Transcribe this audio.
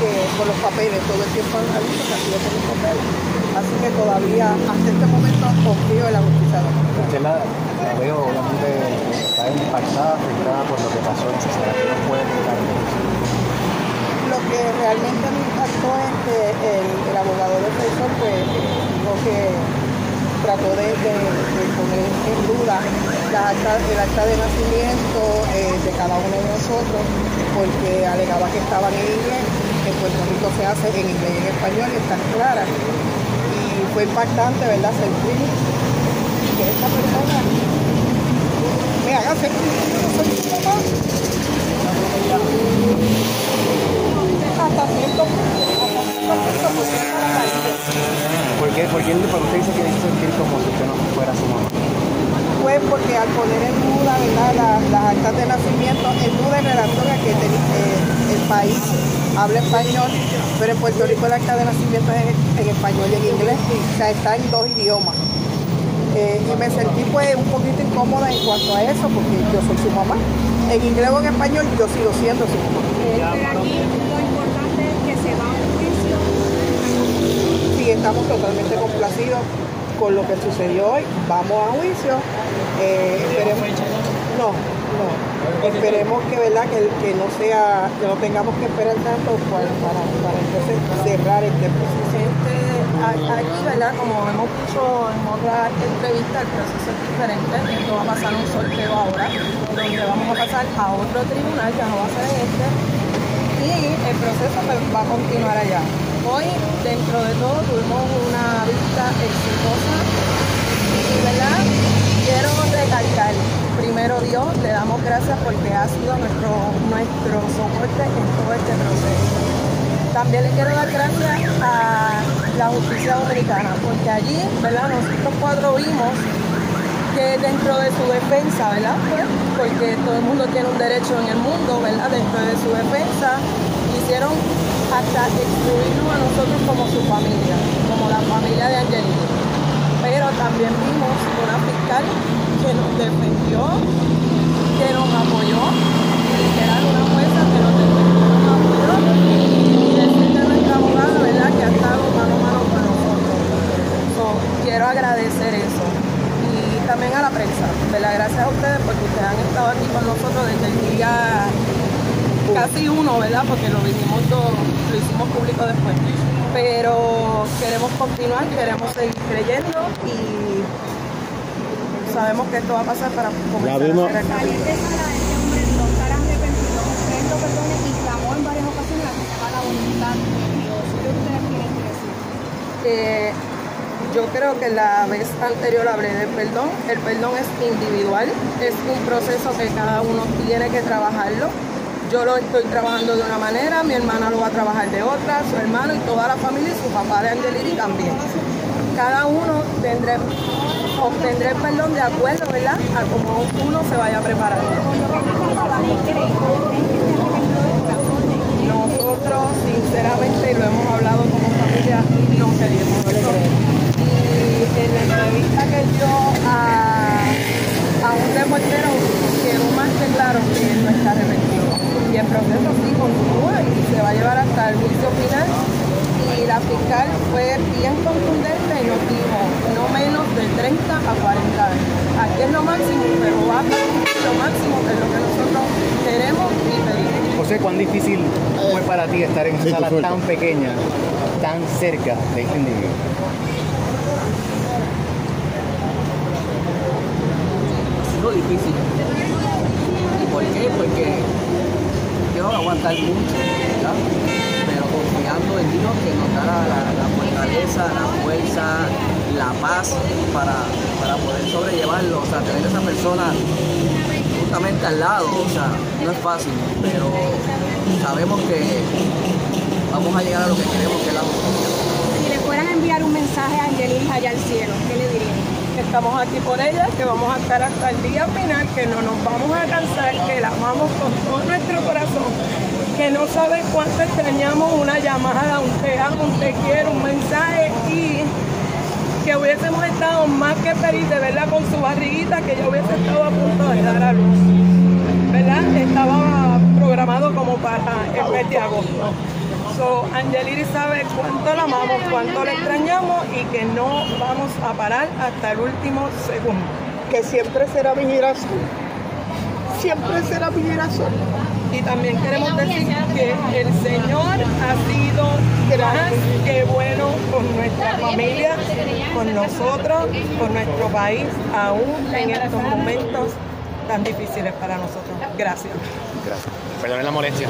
que por los papeles, todo el tiempo han dicho que ha sido por los papeles. Así que todavía, hasta este momento, confío en la justicia. Usted la, la veo, obviamente, está impactada, afectada por lo que pasó en esa ciudad. ¿Qué nos puede eso? Lo que realmente me impactó es que el, el abogado defensor pues, dijo que trató de, de, de poner en duda la acta, el acta de nacimiento eh, de cada uno de nosotros porque alegaba que estaban en inglés, en Puerto Rico se hace en inglés y en español y están claras. Y fue impactante, ¿verdad? Sentir que esta persona me haga sentir que yo no soy su mamá. Hasta cierto pues, para caer. ¿Por qué, por qué, por qué usted dice que hizo sentir como si usted no fuera su mamá? fue porque al poner en duda ¿verdad? La- las actas de nacimiento, en duda en relación a que ten- eh, el país habla español, pero en Puerto Rico el acta de nacimiento es en, en español y en inglés, o sea, está en dos idiomas. Eh, y me sentí pues un poquito incómoda en cuanto a eso, porque yo soy su mamá. En inglés o en español yo sigo siendo su mamá. Pero aquí lo importante es que se va a un juicio. Sí, estamos totalmente complacidos con lo que sucedió hoy. Vamos a juicio. Eh, esperemos, no, no. Esperemos que, ¿verdad? Que, que no sea, que no tengamos que esperar tanto para, para, entonces cerrar este proceso. Aquí, ¿verdad? Como hemos dicho en otras entrevistas, el proceso es diferente. Esto va a pasar un sorteo ahora, donde vamos a pasar a otro tribunal, ya no va a ser este. Y el proceso pues, va a continuar allá. Hoy, dentro de todo, tuvimos una vista exitosa y, ¿verdad? Le damos gracias porque ha sido nuestro, nuestro soporte en todo este proceso. También le quiero dar gracias a la justicia dominicana, porque allí, ¿verdad? Nosotros cuatro vimos que dentro de su defensa, ¿verdad? Pues, porque todo el mundo tiene un derecho en el mundo, ¿verdad? Dentro de su defensa, hicieron hasta excluirnos a nosotros como su familia, como la familia de Angelina. Pero también vimos una fiscal que nos defendió, que nos apoyó, literal una jueza que nos defendió, nos apoyó, y decirle a nuestra abogada, ¿verdad? Que ha estado mano a mano con nosotros. So, quiero agradecer eso. Y también a la prensa, ¿verdad? Gracias a ustedes porque ustedes han estado aquí con nosotros desde el día casi uno, ¿verdad? Porque lo todo, lo hicimos público después. Pero queremos continuar, queremos seguir creyendo y sabemos que esto va a pasar para comenzar vimos. a hacer el Salir de sala de este hombre no estar arrepentido, usted lo perdone y clamó en varias ocasiones a que se haga la voluntad de Dios. ¿Qué ustedes tienen que decir? Eh, yo creo que la vez anterior hablé del perdón. El perdón es individual, es un proceso que cada uno tiene que trabajarlo. Yo lo estoy trabajando de una manera, mi hermana lo va a trabajar de otra, su hermano y toda la familia y su papá de Angelini también. Cada uno tendré, obtendré el perdón de acuerdo, ¿verdad? A cómo uno se vaya preparando. Nosotros, sinceramente, y lo hemos hablado como familia, no queríamos eso. Y en la entrevista que dio a, a un reportero, quedó más que claro que él no está arrepentido. Y el proceso sí continúa y se va a llevar hasta el juicio final. Y la fiscal fue bien contundente y nos dijo no menos de 30 a 40 años. Aquí es lo máximo, pero va a ser lo máximo que es lo que nosotros queremos y pedimos. José, ¿cuán difícil fue para ti estar en esa sala tan pequeña, tan cerca de este individuo? Difícil. ¿Y por qué? Porque yo aguantar mucho. Pero confiando en Dios que nos dará la, fortaleza, la fuerza, la paz para, para poder sobrellevarlo. O sea, tener a esa persona justamente al lado, o sea, no es fácil, pero sabemos que vamos a llegar a lo que queremos, que es la justicia. Si le fueran a enviar un mensaje a Angelina allá al cielo, ¿qué le dirían? que estamos aquí por ella, que vamos a estar hasta el día final, que no nos vamos a cansar, que la amamos con todo nuestro corazón, que no sabes cuánto extrañamos una llamada, un te amo, un te quiero, un mensaje y que hubiésemos estado más que feliz de verla con su barriguita, que yo hubiese estado a punto de dar a luz. ¿Verdad? Estaba programado como para el mes de agosto. So, sabe cuánto la amamos, cuánto la extrañamos y que no vamos a parar hasta el último segundo. Que siempre será mi girasol. Siempre será mi girasol. Y también queremos decir que el Señor ha sido más que bueno con nuestra familia, con nosotros, con nuestro país, aún en estos momentos tan difíciles para nosotros. Gracias. Gracias. Perdonen la molestia.